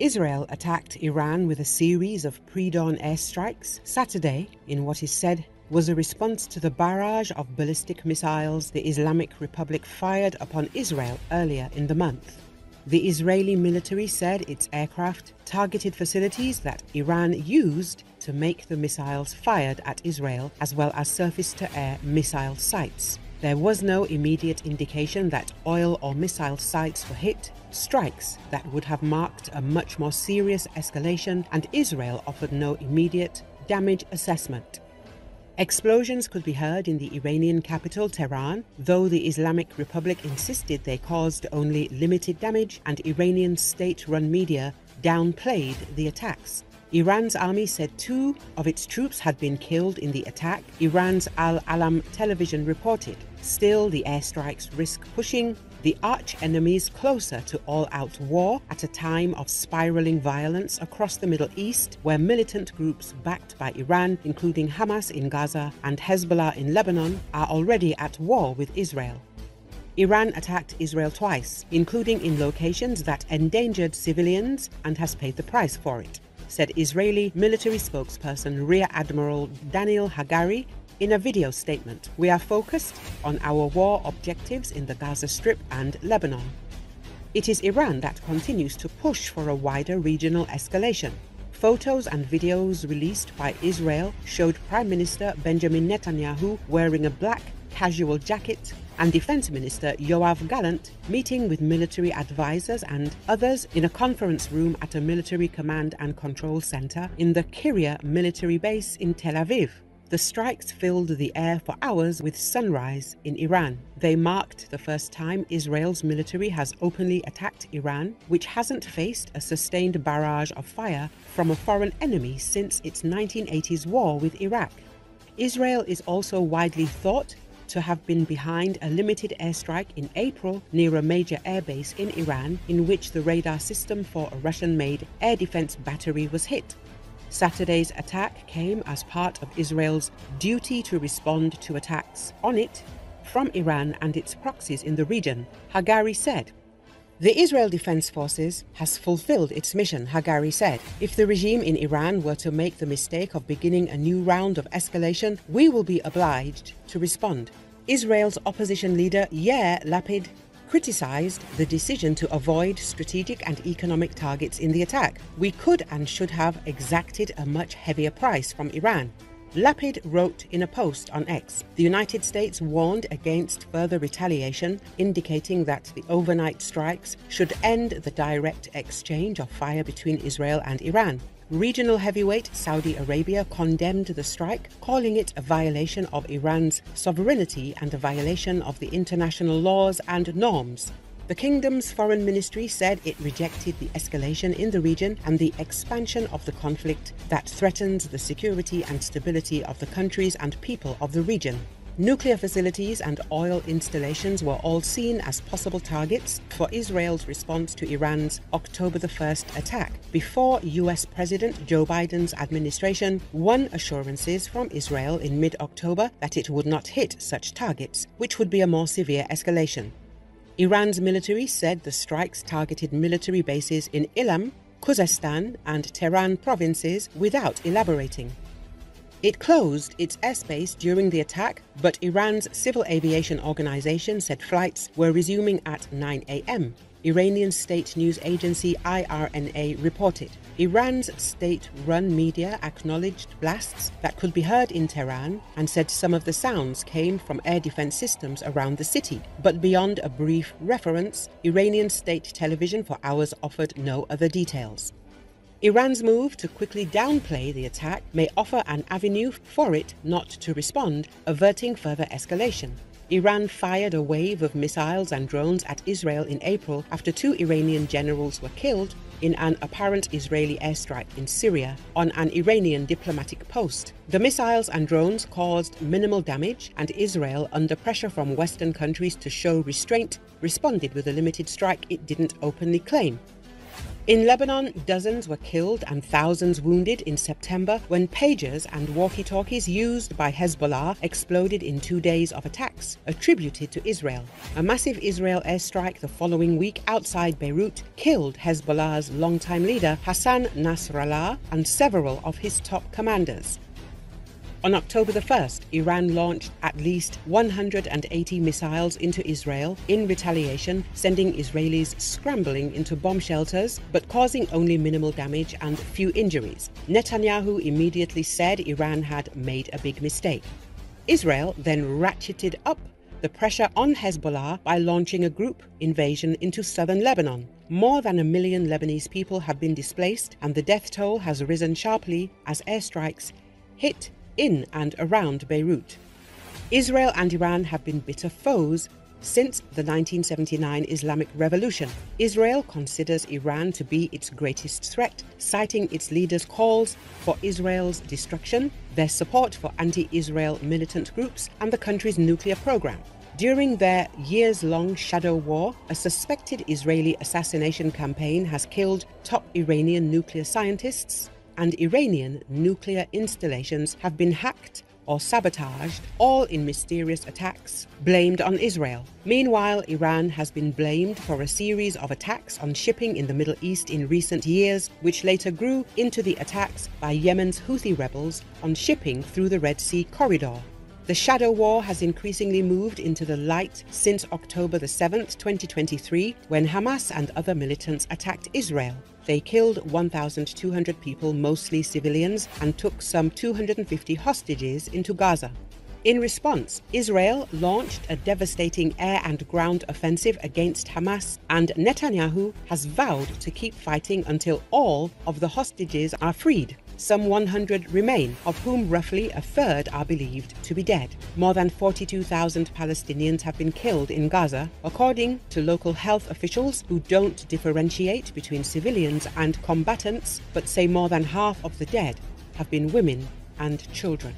Israel attacked Iran with a series of pre dawn airstrikes Saturday in what is said was a response to the barrage of ballistic missiles the Islamic Republic fired upon Israel earlier in the month. The Israeli military said its aircraft targeted facilities that Iran used to make the missiles fired at Israel, as well as surface to air missile sites. There was no immediate indication that oil or missile sites were hit, strikes that would have marked a much more serious escalation, and Israel offered no immediate damage assessment. Explosions could be heard in the Iranian capital, Tehran, though the Islamic Republic insisted they caused only limited damage, and Iranian state run media downplayed the attacks. Iran's army said two of its troops had been killed in the attack, Iran's Al Alam television reported. Still, the airstrikes risk pushing the arch enemies closer to all out war at a time of spiraling violence across the Middle East, where militant groups backed by Iran, including Hamas in Gaza and Hezbollah in Lebanon, are already at war with Israel. Iran attacked Israel twice, including in locations that endangered civilians and has paid the price for it, said Israeli military spokesperson Rear Admiral Daniel Hagari in a video statement, we are focused on our war objectives in the Gaza Strip and Lebanon. It is Iran that continues to push for a wider regional escalation. Photos and videos released by Israel showed Prime Minister Benjamin Netanyahu wearing a black casual jacket and Defense Minister Yoav Gallant meeting with military advisors and others in a conference room at a military command and control center in the Kiryat military base in Tel Aviv. The strikes filled the air for hours with sunrise in Iran. They marked the first time Israel's military has openly attacked Iran, which hasn't faced a sustained barrage of fire from a foreign enemy since its 1980s war with Iraq. Israel is also widely thought to have been behind a limited airstrike in April near a major airbase in Iran, in which the radar system for a Russian made air defense battery was hit. Saturday's attack came as part of Israel's duty to respond to attacks on it from Iran and its proxies in the region, Hagari said. The Israel Defense Forces has fulfilled its mission, Hagari said. If the regime in Iran were to make the mistake of beginning a new round of escalation, we will be obliged to respond. Israel's opposition leader Yair Lapid criticised the decision to avoid strategic and economic targets in the attack. We could and should have exacted a much heavier price from Iran. Lapid wrote in a post on X The United States warned against further retaliation, indicating that the overnight strikes should end the direct exchange of fire between Israel and Iran. Regional heavyweight Saudi Arabia condemned the strike, calling it a violation of Iran's sovereignty and a violation of the international laws and norms. The kingdom's foreign ministry said it rejected the escalation in the region and the expansion of the conflict that threatens the security and stability of the countries and people of the region. Nuclear facilities and oil installations were all seen as possible targets for Israel's response to Iran's October the 1st attack, before US President Joe Biden's administration won assurances from Israel in mid October that it would not hit such targets, which would be a more severe escalation. Iran's military said the strikes targeted military bases in Ilam, Khuzestan, and Tehran provinces without elaborating. It closed its airspace during the attack, but Iran's civil aviation organization said flights were resuming at 9 a.m. Iranian state news agency IRNA reported. Iran's state run media acknowledged blasts that could be heard in Tehran and said some of the sounds came from air defense systems around the city. But beyond a brief reference, Iranian state television for hours offered no other details. Iran's move to quickly downplay the attack may offer an avenue for it not to respond, averting further escalation. Iran fired a wave of missiles and drones at Israel in April after two Iranian generals were killed in an apparent Israeli airstrike in Syria on an Iranian diplomatic post. The missiles and drones caused minimal damage, and Israel, under pressure from Western countries to show restraint, responded with a limited strike it didn't openly claim. In Lebanon, dozens were killed and thousands wounded in September when pagers and walkie talkies used by Hezbollah exploded in two days of attacks attributed to Israel. A massive Israel airstrike the following week outside Beirut killed Hezbollah's longtime leader Hassan Nasrallah and several of his top commanders. On October the 1st, Iran launched at least 180 missiles into Israel in retaliation, sending Israelis scrambling into bomb shelters, but causing only minimal damage and few injuries. Netanyahu immediately said Iran had made a big mistake. Israel then ratcheted up the pressure on Hezbollah by launching a group invasion into southern Lebanon. More than a million Lebanese people have been displaced, and the death toll has risen sharply as airstrikes hit in and around Beirut. Israel and Iran have been bitter foes since the 1979 Islamic Revolution. Israel considers Iran to be its greatest threat, citing its leaders' calls for Israel's destruction, their support for anti Israel militant groups, and the country's nuclear program. During their years long shadow war, a suspected Israeli assassination campaign has killed top Iranian nuclear scientists, and Iranian nuclear installations have been hacked or sabotaged, all in mysterious attacks blamed on Israel. Meanwhile, Iran has been blamed for a series of attacks on shipping in the Middle East in recent years, which later grew into the attacks by Yemen's Houthi rebels on shipping through the Red Sea corridor. The shadow war has increasingly moved into the light since October the 7th, 2023, when Hamas and other militants attacked Israel. They killed 1,200 people, mostly civilians, and took some 250 hostages into Gaza. In response, Israel launched a devastating air and ground offensive against Hamas, and Netanyahu has vowed to keep fighting until all of the hostages are freed. Some 100 remain, of whom roughly a third are believed to be dead. More than 42,000 Palestinians have been killed in Gaza, according to local health officials who don't differentiate between civilians and combatants, but say more than half of the dead have been women and children.